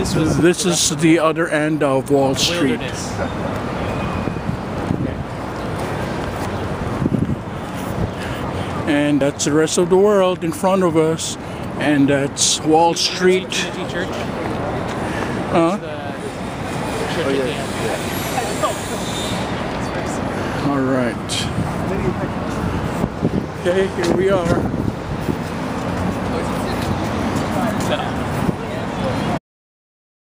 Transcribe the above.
This was This is the other end of Wall Street. And that's the rest of the world in front of us. And that's Wall Street. Trinity Church. Huh? The church. All right. Okay, here we are.